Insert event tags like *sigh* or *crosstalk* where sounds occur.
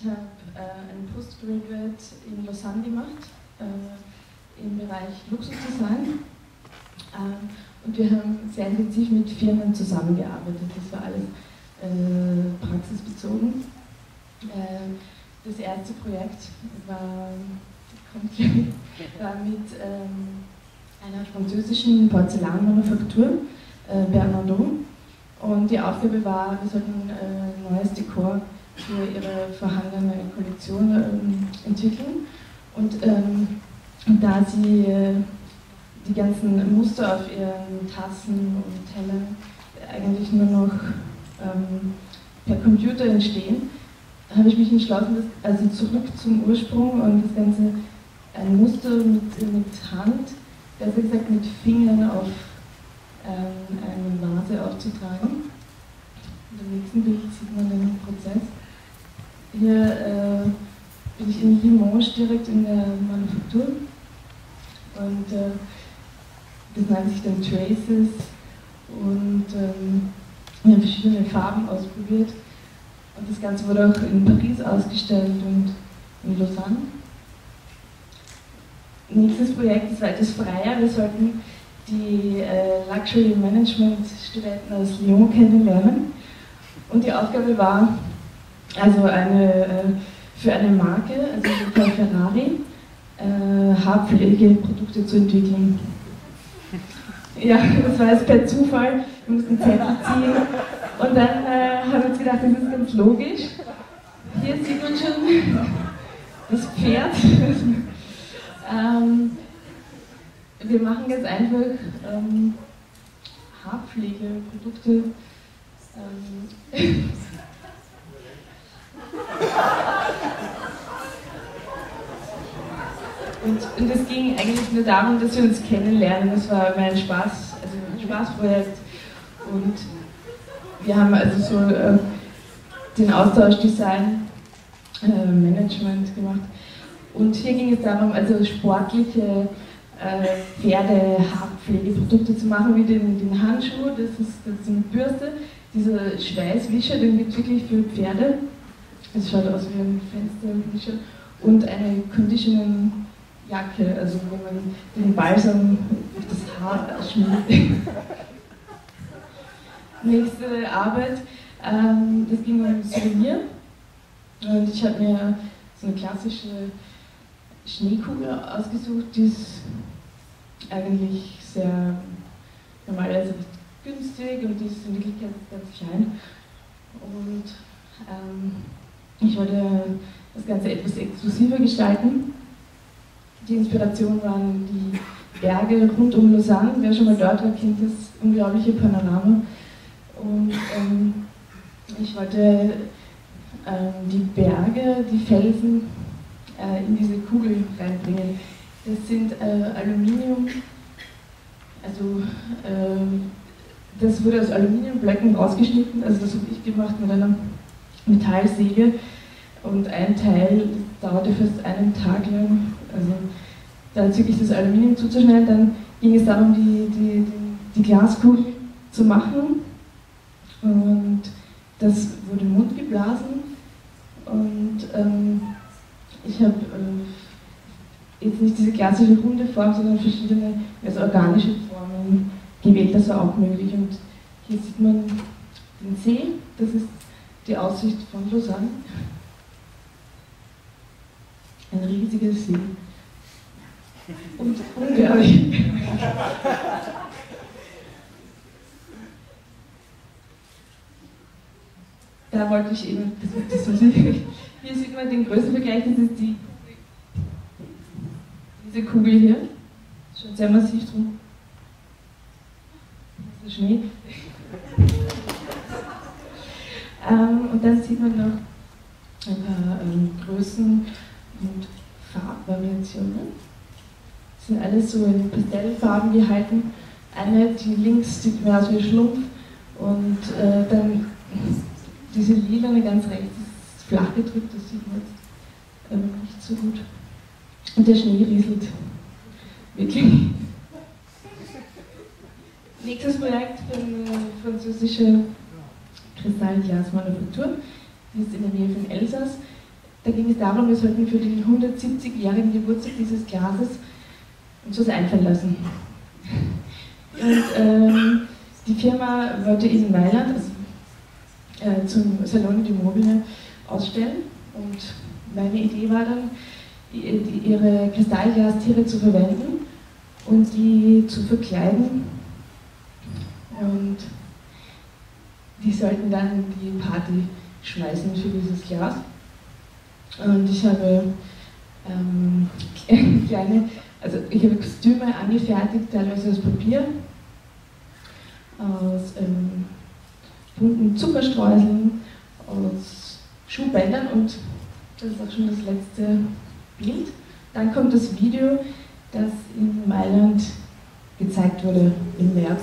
Ich habe äh, ein Postgraduate in Lausanne gemacht, äh, im Bereich Luxusdesign. Äh, und wir haben sehr intensiv mit Firmen zusammengearbeitet. Das war alles äh, praxisbezogen. Äh, das erste Projekt war, war mit ähm, einer französischen Porzellanmanufaktur, äh, Bernardon. Und die Aufgabe war, wir sollten äh, neues Dekor für ihre vorhandene Kollektion ähm, entwickeln. Und, ähm, da sie äh, die ganzen Muster auf ihren Tassen und Tellern eigentlich nur noch ähm, per Computer entstehen, habe ich mich entschlossen, dass, also zurück zum Ursprung und das Ganze ein Muster mit, mit Hand, besser gesagt mit Fingern auf ähm, eine Vase aufzutragen. Im nächsten Bild sieht man den Prozess. Hier äh, bin ich in Limoges direkt in der Manufaktur und äh, das nennt sich dann Traces und ähm, wir haben verschiedene Farben ausprobiert und das Ganze wurde auch in Paris ausgestellt und in Lausanne. Nächstes Projekt ist weitaus freier. Wir sollten die äh, Luxury Management Studenten aus Lyon kennenlernen. Und die Aufgabe war, also eine, äh, für eine Marke, also für Ferrari, äh, Haarpflegeprodukte zu entwickeln. Ja, das war jetzt per Zufall. Wir mussten Zettel ziehen. Und dann äh, haben wir uns gedacht, das ist ganz logisch. Hier sieht man schon das Pferd. ähm, wir machen ganz einfach ähm, Haarpflegeprodukte. Ähm, Und, und es ging eigentlich nur darum, dass wir uns kennenlernen. Das war mein Spaß, also ein Spaßprojekt. Und wir haben also so äh, den Austausch Design, äh, Management gemacht. Und hier ging es darum, also sportliche äh, Pferde-Haarpflegeprodukte zu machen, wie den, den Handschuh, das ist, das ist eine Bürste, dieser Schweißwischer, den gibt es wirklich für Pferde. Es schaut aus wie ein Fensterwischer. Und eine Conditioning Jacke, also wenn man den Balsam auf das Haar schmiert. *laughs* Nächste Arbeit, ähm, das ging um Souvenir. Und ich habe mir so eine klassische Schneekugel ausgesucht, die ist eigentlich sehr normalerweise recht günstig und die ist in Wirklichkeit ganz klein. Und ähm, ich wollte das Ganze etwas exklusiver gestalten die Inspiration waren die Berge rund um Lausanne. Wer schon mal dort war, kennt das unglaubliche Panorama. Und ähm, ich wollte ähm, die Berge, die Felsen äh, in diese Kugel reinbringen. Das sind äh, Aluminium, also äh, das wurde aus Aluminiumblöcken rausgeschnitten, also das habe ich gemacht mit einer Metallsäge und ein Teil dauerte fast einen Tag lang. Also da wirklich das Aluminium zuzuschneiden, dann ging es darum, die, die, die Glaskugel zu machen und das wurde im Mund geblasen und ähm, ich habe äh, jetzt nicht diese klassische runde Form, sondern verschiedene, also organische Formen gewählt, das war auch möglich und hier sieht man den See, das ist die Aussicht von Lausanne. Ein riesiger See. Und unglaublich. da wollte ich eben, das, das hier sieht man den größten Vergleich, das ist die, diese Kugel hier. Schon sehr massiv drum. Das ist Schnee. Ähm, und dann sieht man noch ein paar ähm, Größen und Farbvariationen. Das sind alles so in Pastellfarben gehalten. Eine, die links sieht mehr aus wie Schlumpf und äh, dann diese lilane ganz rechts ist flach gedrückt, das sieht man jetzt ähm, nicht so gut. Und der Schnee rieselt. Wirklich. *laughs* Nächstes Projekt für eine französische Kristallglasmanufaktur. Die ist in der Nähe von Elsass da ging es darum, wir sollten für den 170-jährigen Geburtstag dieses Glases uns was einfallen lassen. Und ähm, die Firma wollte in Mailand also, äh, zum Salon du Mobile ausstellen und meine Idee war dann, ihre Kristallglastiere zu verwenden und die zu verkleiden. Und die sollten dann die Party schmeißen für dieses Glas. Und ich habe ähm, *laughs* kleine, also ich habe Kostüme angefertigt, teilweise aus Papier, aus ähm, bunten Zuckerstreuseln, aus Schuhbändern und das ist auch schon das letzte Bild. Dann kommt das Video, das in Mailand gezeigt wurde im März